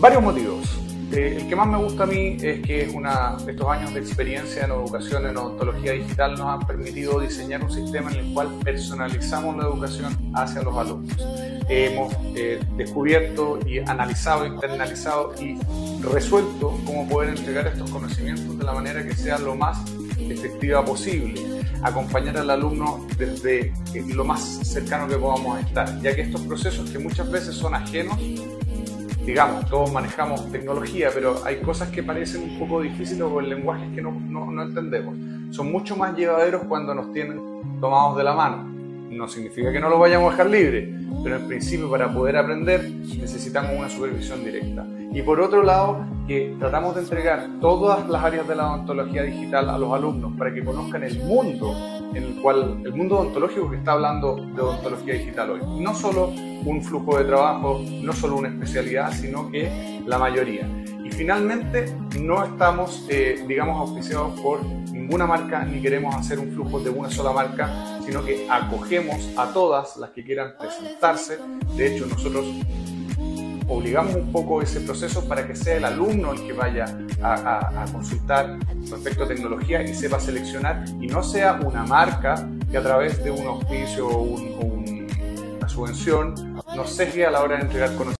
Varios motivos. Eh, el que más me gusta a mí es que estos años de experiencia en educación en odontología digital nos han permitido diseñar un sistema en el cual personalizamos la educación hacia los alumnos. Hemos eh, descubierto y analizado, internalizado y resuelto cómo poder entregar estos conocimientos de la manera que sea lo más efectiva posible. Acompañar al alumno desde lo más cercano que podamos estar, ya que estos procesos que muchas veces son ajenos digamos, todos manejamos tecnología, pero hay cosas que parecen un poco difíciles o el lenguaje que no, no, no entendemos. Son mucho más llevaderos cuando nos tienen tomados de la mano. No significa que no lo vayamos a dejar libre, pero en principio para poder aprender necesitamos una supervisión directa. Y por otro lado, que tratamos de entregar todas las áreas de la odontología digital a los alumnos para que conozcan el mundo en el cual, el mundo odontológico que está hablando de odontología digital hoy. No solo un flujo de trabajo, no solo una especialidad, sino que la mayoría. Y finalmente, no estamos, eh, digamos, auspiciados por ninguna marca ni queremos hacer un flujo de una sola marca, sino que acogemos a todas las que quieran presentarse. De hecho, nosotros obligamos un poco ese proceso para que sea el alumno el que vaya a, consultar respecto a tecnología y sepa seleccionar y no sea una marca que a través de un auspicio o, una subvención nos sesgue a la hora de entregar conocimiento.